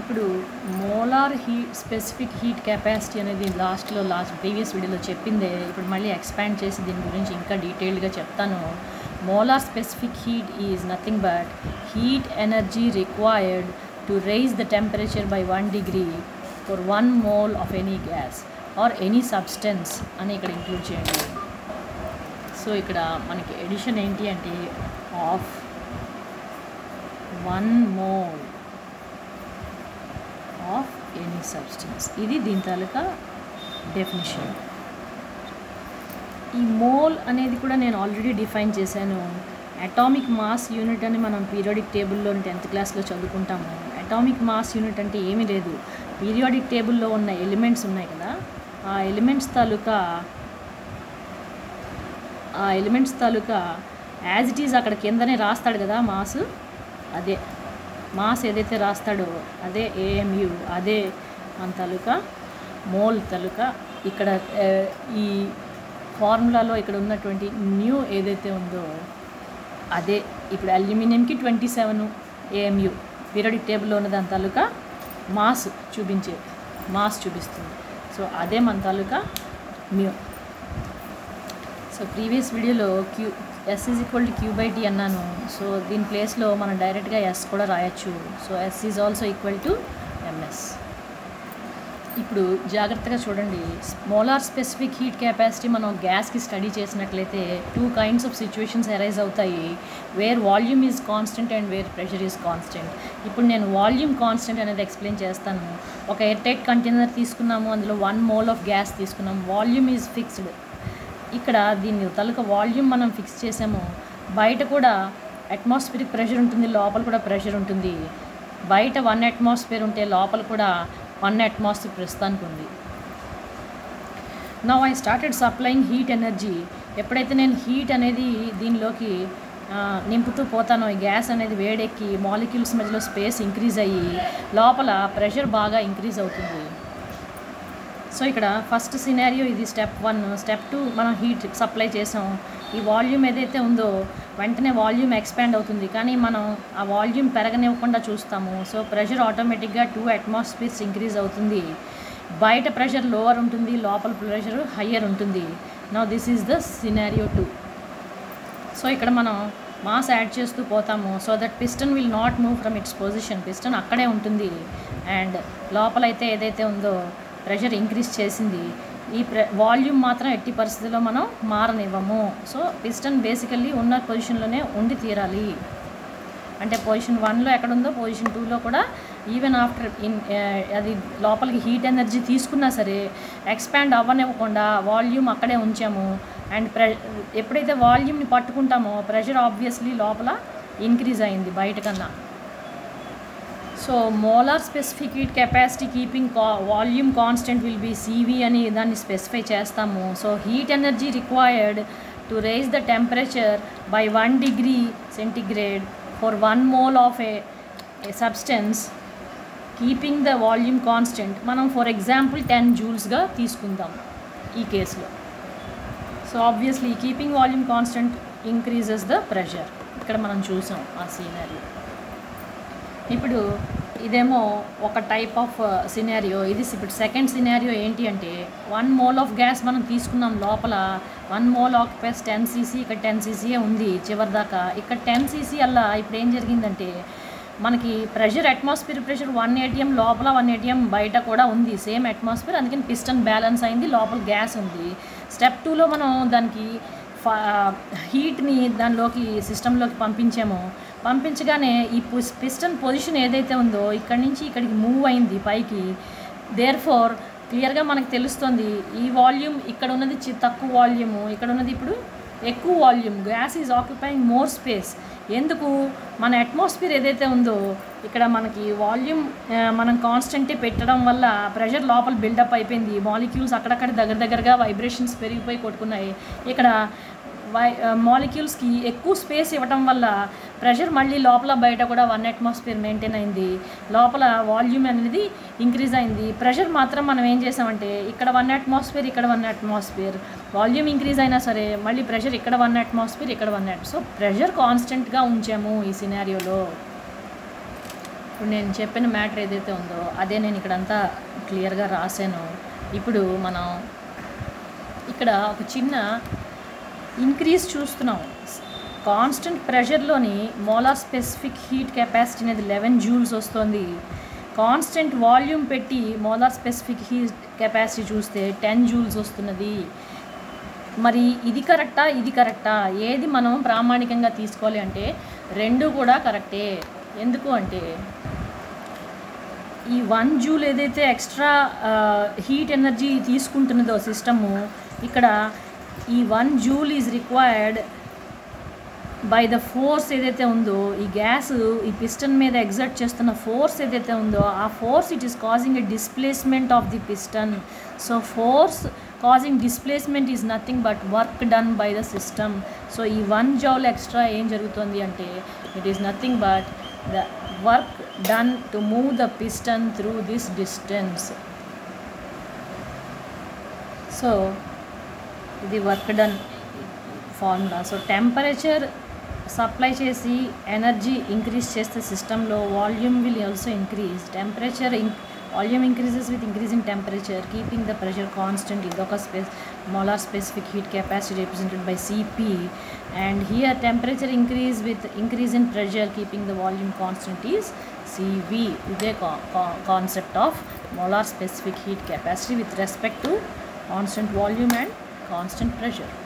ఇప్పుడు molar heat specific heat capacity అనేది లాస్ట్లో లాస్ట్ ప్రీవియస్ వీడియోలో చెప్పిందే. ఇప్పుడు మళ్ళీ ఎక్స్పాండ్ చేసి దీని గురించి ఇంకా డీటెయిల్డ్గా చెప్తాను. Molar specific heat is nothing but heat energy required to raise the temperature by one degree for one mole of any gas or any substance అని ఇక్కడ ఇంక్లూడ్ చేయండి. సో ఇక్కడ మనకి ఎడిషన్ ఏంటి అంటే of one mole. Of any substance ఇది దీని తాలూకా డెఫినేషన్ ఈ మోల్ అనేది కూడా నేను ఆల్రెడీ డిఫైన్ చేశాను. అటామిక్ మాస్ యూనిట్ అని మనం పీరియాడిక్ టేబుల్లో టెన్త్ క్లాస్లో చదువుకుంటాము. అటామిక్ మాస్ యూనిట్ అంటే ఏమీ లేదు. పీరియాడిక్ టేబుల్లో ఉన్న ఎలిమెంట్స్ ఉన్నాయి కదా. ఆ ఎలిమెంట్స్ తాలూకా ఆ ఎలిమెంట్స్ తాలూకా యాజ్ ఇట్ ఈజ్ అక్కడ కిందనే రాస్తాడు కదా మాస్ అదే. మాస్ ఏదైతే రాస్తాడో అదే ఏఎంయు అదే మన తాలూకా మోల్ తాలూకా ఇక్కడ ఈ ఫార్ములాలో ఇక్కడ ఉన్నటువంటి న్యూ ఏదైతే ఉందో అదే ఇప్పుడు అల్యూమినియంకి ట్వంటీ సెవెన్ ఏఎంయు పీరియడిక్ టేబుల్లో ఉన్న దాని తాలూకా మాస్ చూపించే మాస్ చూపిస్తుంది. సో అదే మన తాలూకా న్యూ. సో ప్రీవియస్ వీడియోలో Q S is equal to Q by T అన్నాను. సో దీని ప్లేస్లో మనం డైరెక్ట్గా ఎస్ కూడా రాయొచ్చు. So S is also equal to M S ఇప్పుడు జాగ్రత్తగా చూడండి. మోలార్ స్పెసిఫిక్ హీట్ కెపాసిటీ మనం గ్యాస్కి స్టడీ చేసినట్లయితే two kinds of situations arise అవుతాయి. Where volume is constant and where pressure is constant ఇప్పుడు నేను వాల్యూమ్ కాన్స్టెంట్ అనేది ఎక్స్ప్లెయిన్ చేస్తాను. ఒక ఎయిర్ టైట్ కంటైనర్ తీసుకున్నాము. అందులో వన్ మోల్ ఆఫ్ గ్యాస్ తీసుకున్నాము వాల్యూమ్ ఈజ్ ఫిక్స్డ్ ఇక్కడ దీన్ని తలక వాల్యూమ్ మనం ఫిక్స్ చేసాము. బయట కూడా అట్మాస్ఫిరిక్ ప్రెషర్ ఉంటుంది లోపల కూడా ప్రెషర్ ఉంటుంది. బయట వన్ అట్మాస్ఫియర్ ఉంటే లోపల కూడా వన్ అట్మాస్ఫియర్ ప్రస్తుతానికి ఉంది. నా I started supplying heat energy ఎప్పుడైతే నేను హీట్ అనేది దీనిలోకి నింపుతూ పోతానో ఈ గ్యాస్ అనేది వేడెక్కి మాలిక్యూల్స్ మధ్యలో స్పేస్ ఇంక్రీజ్ అయ్యి లోపల ప్రెషర్ బాగా ఇంక్రీజ్ అవుతుంది. సో ఇక్కడ ఫస్ట్ సినారియో ఇది స్టెప్ వన్ స్టెప్ టూ మనం హీట్ సప్లై చేసాం. ఈ వాల్యూమ్ ఏదైతే ఉందో వెంటనే వాల్యూమ్ ఎక్స్పాండ్ అవుతుంది. కానీ మనం ఆ వాల్యూమ్ పెరగనివ్వకుండా చూస్తాము. సో ప్రెషర్ ఆటోమేటిక్గా టూ అట్మాస్ఫియర్స్ ఇంక్రీజ్ అవుతుంది. బయట ప్రెషర్ లోవర్ ఉంటుంది లోపల ప్రెషర్ హయ్యర్ ఉంటుంది. నా this is the scenario two so ఇక్కడ మనం మాస్ యాడ్ చేస్తూ పోతాము. So that piston will not move from its position piston అక్కడే ఉంటుంది. అండ్ లోపలైతే ఏదైతే ఉందో ప్రెషర్ ఇంక్రీజ్ చేసింది. ఈ ప్రె వాల్యూమ్ మాత్రం ఎట్టి పరిస్థితుల్లో మనం మారనివ్వము. సో పిస్టన్ బేసికల్లీ ఉన్న పొజిషన్లోనే ఉండి తీరాలి. అంటే పొజిషన్ వన్లో ఎక్కడుందో పొజిషన్ టూలో కూడా ఈవెన్ ఆఫ్టర్ ఇన్ అది లోపలికి హీట్ ఎనర్జీ తీసుకున్నా సరే ఎక్స్పాండ్ అవ్వనివ్వకుండా వాల్యూమ్ అక్కడే ఉంచాము. అండ్ ప్రె ఎప్పుడైతే వాల్యూమ్ని పట్టుకుంటామో ప్రెషర్ ఆబ్వియస్లీ లోపల ఇంక్రీజ్ అయింది బయట కన్నా so molar specific capacity keeping కా volume constant will be CV అని దాన్ని స్పెసిఫై చేస్తాము. So heat energy required to raise the temperature by one degree centigrade for one mole of a substance keeping the volume constant. మనం for example ten జూల్స్గా తీసుకుందాం ఈ కేసులో. So obviously keeping volume constant increases the pressure. ఇక్కడ మనం చూసాం ఆ scenery. ఇప్పుడు ఇదేమో ఒక టైప్ ఆఫ్ సినారియో ఇది ఇప్పుడు సెకండ్ సినారియో ఏంటి అంటే వన్ మోల్ ఆఫ్ గ్యాస్ మనం తీసుకున్నాం లోపల one mole occupies ten CC ఇక్కడ టెన్ సీసీయే ఉంది చివరి దాకా. ఇక్కడ టెన్ సీసీ అలా ఇప్పుడు ఏం జరిగిందంటే మనకి pressure atmosphere pressure one ATM లోపల వన్ ఏటీఎం బయట కూడా ఉంది. సేమ్ అట్మాస్ఫియర్ అందుకని పిస్టన్ బ్యాలెన్స్ అయింది లోపల గ్యాస్ ఉంది. స్టెప్ టూలో మనం దానికి ఫా హీట్ని దానిలోకి సిస్టంలోకి పంపించాము. పంపించగానే ఈ పిస్టన్ పొజిషన్ ఏదైతే ఉందో ఇక్కడి నుంచి ఇక్కడికి మూవ్ అయింది పైకి. దేర్ ఫోర్ క్లియర్గా మనకు తెలుస్తుంది ఈ వాల్యూమ్ ఇక్కడ ఉన్నది చి- తక్కువ వాల్యూము ఇక్కడ ఉన్నది ఇప్పుడు ఎక్కువ volume. Gas is occupying more space ఎందుకు? మన అట్మాస్ఫియర్ ఏదైతే ఉందో ఇక్కడ మనకి వాల్యూమ్ మనం కాన్స్టెంటే పెట్టడం వల్ల ప్రెషర్ లోపల బిల్డప్ అయిపోయింది. మాలిక్యూల్స్ అక్కడక్కడ దగ్గర దగ్గరగా వైబ్రేషన్స్ పెరిగిపోయి కొట్టుకున్నాయి. ఇక్కడ మాలిక్యూల్స్కి ఎక్కువ స్పేస్ ఇవ్వటం వల్ల ప్రెషర్ మళ్ళీ లోపల బయట కూడా వన్ అట్మాస్ఫియర్ మెయింటైన్ అయింది. లోపల వాల్యూమ్ అనేది ఇంక్రీజ్ అయింది. ప్రెషర్ మాత్రం మనం ఏం చేసామంటే ఇక్కడ వన్ అట్మాస్ఫియర్ ఇక్కడ వన్ అట్మాస్ఫియర్ వాల్యూమ్ ఇంక్రీజ్ అయినా సరే మళ్ళీ ప్రెషర్ ఇక్కడ వన్ అట్మాస్ఫియర్ ఇక్కడ వన్ అట్ సో ప్రెషర్ కాన్స్టెంట్గా ఉంచాము ఈ సినారియోలో ఇప్పుడు నేను చెప్పిన మ్యాటర్ ఏదైతే ఉందో అదే నేను ఇక్కడంతా క్లియర్గా రాశాను. ఇప్పుడు మనం ఇక్కడ ఒక చిన్న ఇంక్రీజ్ చూస్తున్నాం. కాన్స్టెంట్ ప్రెషర్లోని మోలార్ స్పెసిఫిక్ హీట్ కెపాసిటీ అనేది లెవెన్ జూల్స్ వస్తుంది. కాన్స్టెంట్ వాల్యూమ్ పెట్టి మోలార్ స్పెసిఫిక్ హీట్ కెపాసిటీ చూస్తే టెన్ జూల్స్ వస్తున్నది. మరి ఇది కరెక్టా? ఇది కరెక్టా? ఏది మనం ప్రామాణికంగా తీసుకోవాలి అంటే రెండు కూడా కరెక్టే. ఎందుకు అంటే ఈ వన్ జూల్ ఏదైతే ఎక్స్ట్రా హీట్ ఎనర్జీ తీసుకుంటున్నదో సిస్టము ఇక్కడ ఈ one joule is required by the force ఏదైతే ఉందో ఈ గ్యాస్ ఈ పిస్టన్ మీద ఎగ్జర్ట్ చేస్తున్న ఫోర్స్ ఏదైతే ఉందో ఆ force it is causing a displacement of the piston so force causing displacement is nothing but work done by the system so ఈ వన్ జౌల్ ఎక్స్ట్రా ఏం జరుగుతుంది అంటే it is nothing but the work done to move the piston through this distance so ఇది work done formula so temperature supply చేసి energy increase చేస్తే సిస్టంలో volume will also increase temperature volume increases with increase in temperature keeping the pressure constant ఇదొక space molar specific heat capacity represented by Cp and here temperature increase with increase in pressure keeping the volume constant is Cv ఇదే concept of molar specific heat capacity with respect to constant volume and constant pressure